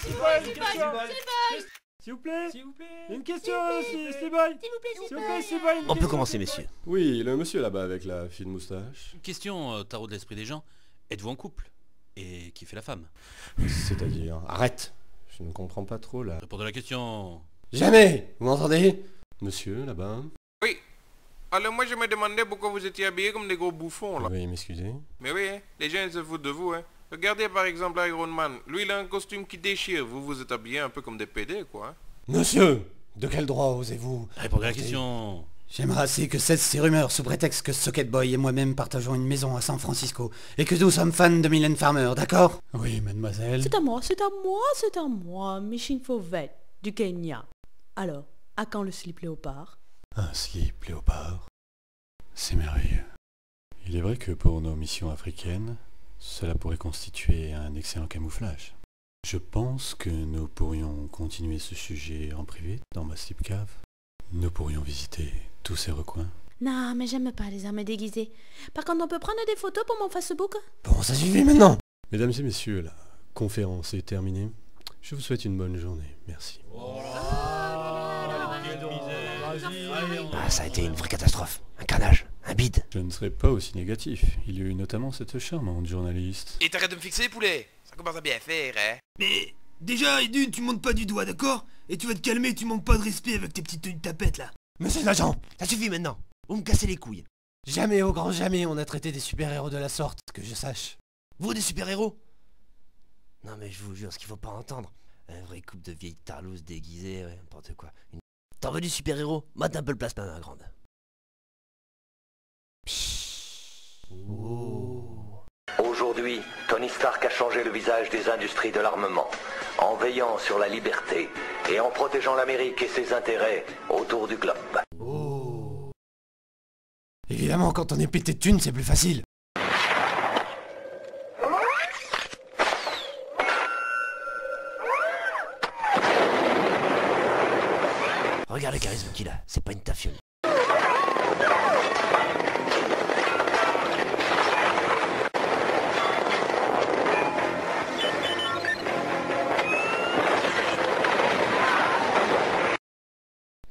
S'il vous plaît S'il vous plaît. Une question, S'il vous plaît, S'il vous plaît, On peut commencer, messieurs. Oui, le monsieur là-bas avec la fine moustache. Question euh, tarot de l'esprit des gens. Êtes-vous en couple? Et qui fait la femme? C'est-à-dire... Arrête Je ne comprends pas trop là. Répondez à la question. Jamais Vous m'entendez? Monsieur, là-bas Oui. Alors moi je me demandais pourquoi vous étiez habillés comme des gros bouffons là. Veuillez m'excuser. Mais oui, hein, les gens ils se foutent de vous. Hein. Regardez par exemple Iron Man. Lui il a un costume qui déchire. Vous vous êtes habillés un peu comme des PD quoi. Monsieur De quel droit osez-vous Répondez à la question. J'aimerais assez que cessent ces rumeurs sous prétexte que Socket Boy et moi-même partageons une maison à San Francisco et que nous sommes fans de Mylène Farmer, d'accord? Oui, mademoiselle. C'est à moi, c'est à moi, c'est à moi, Michin Fauvet, du Kenya. Alors, à quand le slip léopard? Un slip léopard? C'est merveilleux. Il est vrai que pour nos missions africaines, cela pourrait constituer un excellent camouflage. Je pense que nous pourrions continuer ce sujet en privé dans ma slip cave. Nous pourrions visiter tous ces recoins. Non, mais j'aime pas les armes déguisées. Par contre, on peut prendre des photos pour mon Facebook? Bon, ça suffit maintenant Mesdames et messieurs, la conférence est terminée. Je vous souhaite une bonne journée. Merci. Ah, ça a été une vraie catastrophe. Un carnage. Bide. Je ne serai pas aussi négatif. Il y a eu notamment cette charmante journaliste. Et t'arrêtes de me fixer poulet Ça commence à bien faire hein. Mais déjà, et d'une, tu montes pas du doigt, d'accord? Et tu vas te calmer, tu manques pas de respect avec tes petites tenues tapettes là. Monsieur l'agent, ça suffit maintenant. Vous me cassez les couilles. Jamais, au grand jamais, on a traité des super-héros de la sorte, que je sache. Vous, des super-héros? Non mais je vous jure, ce qu'il faut pas entendre. Un vrai couple de vieilles tarlouses déguisées, ouais, n'importe quoi. Une... T'en veux du super-héros? Mate un peu le plasma, ma grande. Aujourd'hui, Tony Stark a changé le visage des industries de l'armement, en veillant sur la liberté et en protégeant l'Amérique et ses intérêts autour du globe. Évidemment, quand on est pété de thunes, c'est plus facile. Regarde le charisme qu'il a, c'est pas une tafiole.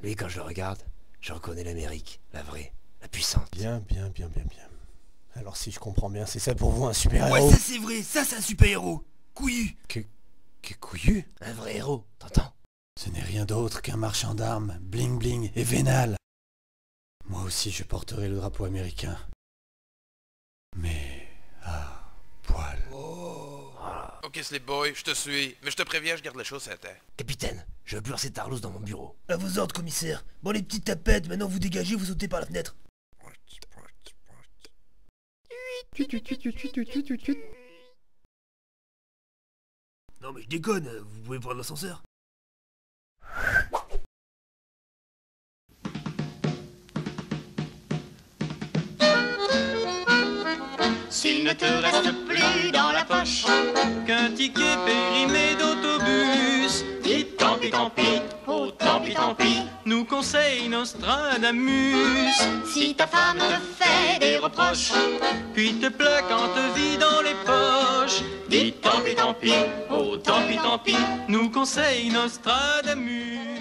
Lui, quand je le regarde, je reconnais l'Amérique, la vraie, la puissante. Bien, bien, bien, bien, bien. Alors si je comprends bien, c'est ça pour vous un super-héros Ouais, ça c'est vrai, ça c'est un super-héros. Couillu. Que... que couillu? Un vrai héros, t'entends? Ce n'est rien d'autre qu'un marchand d'armes, bling bling et vénal. Moi aussi je porterai le drapeau américain. Mais... à poil. Ok Slip Boy, je te suis. Mais je te préviens, je garde les choses à terre. Capitaine, je veux plus voir ces tarlouses dans mon bureau. À vos ordres, commissaire. Bon, les petites tapettes, maintenant vous dégagez, vous sautez par la fenêtre. Non mais je déconne, vous pouvez prendre l'ascenseur. S'il ne te reste plus dans la poche qu'un ticket périmé d'autobus, dis tant pis, tant pis, oh tant pis, tant pis, nous conseille Nostradamus. Si ta femme te fait des reproches, puis te plaque en te vit dans les poches, dis tant pis, tant pis, oh tant pis, tant pis, nous conseille Nostradamus.